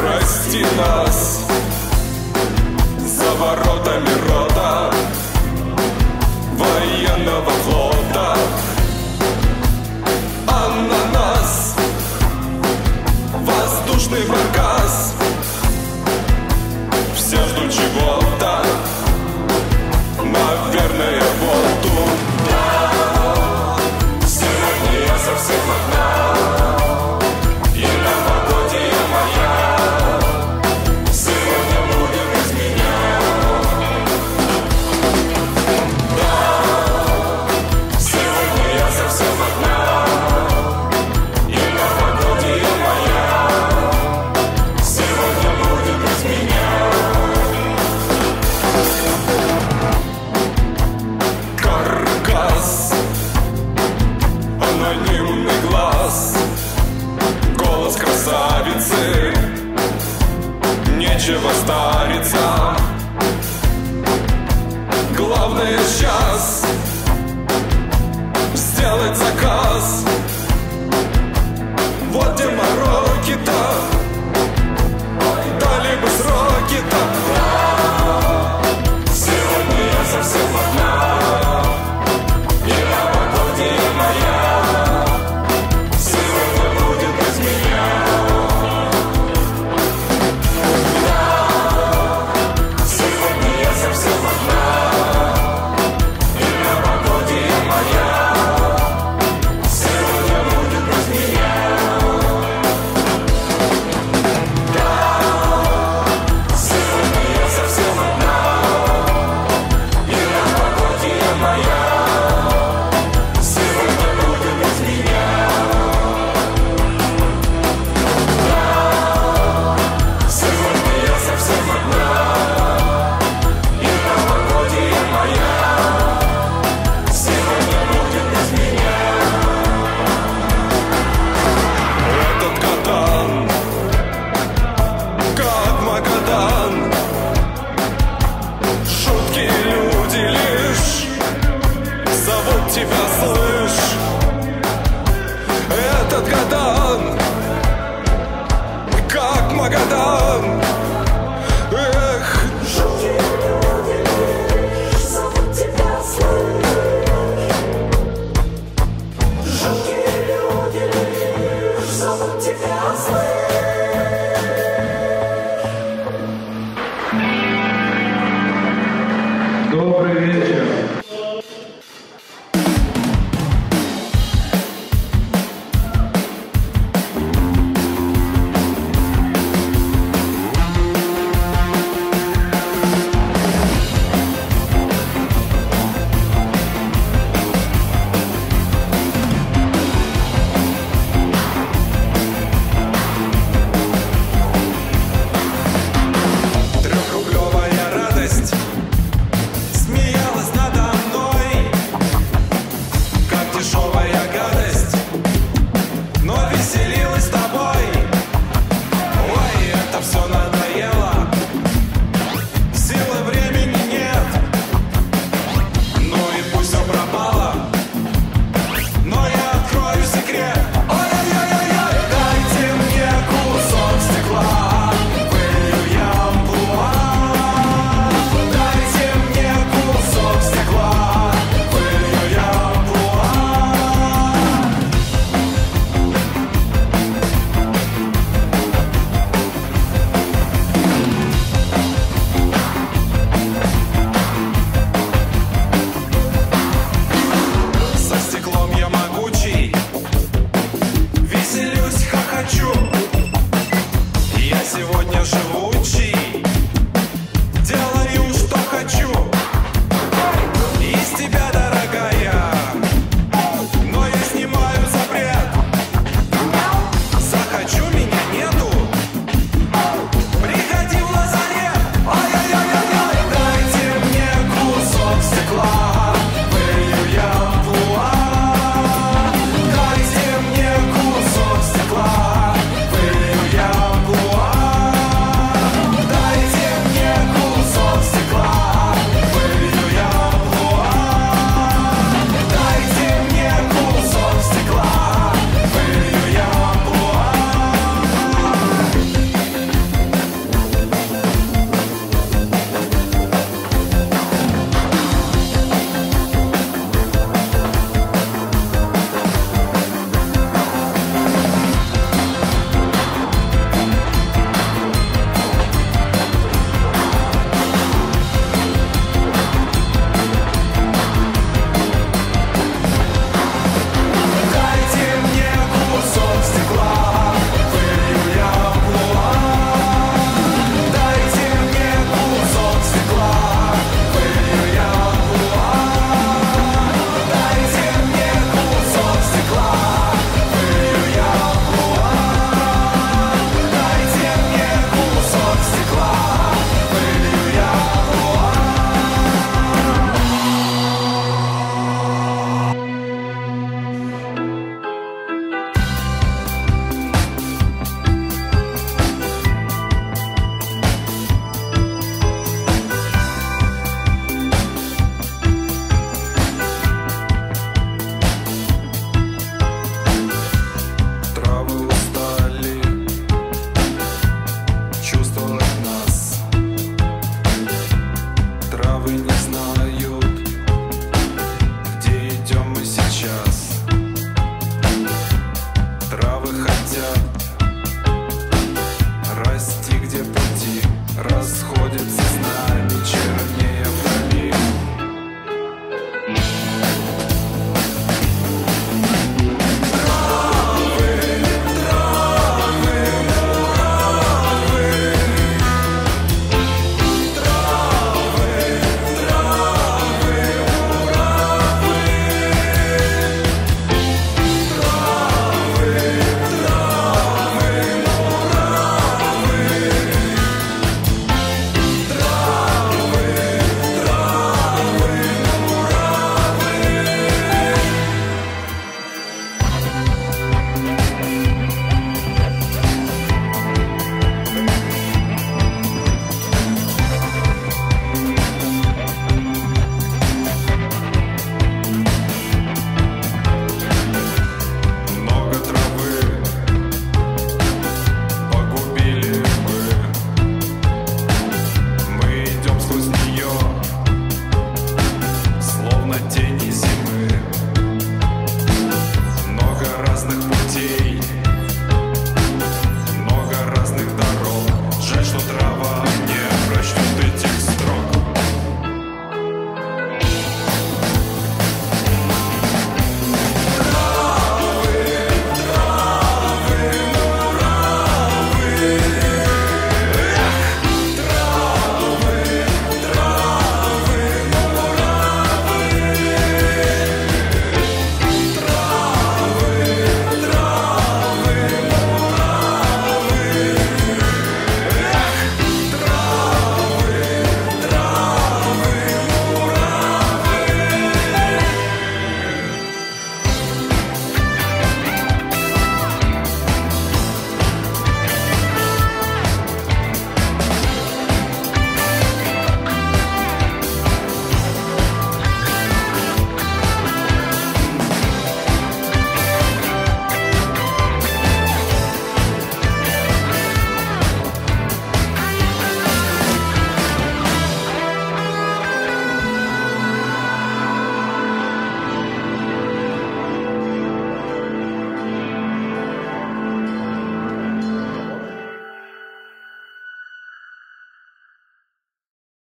Прости нас Магадан Эх, Жалкие люди зовут тебя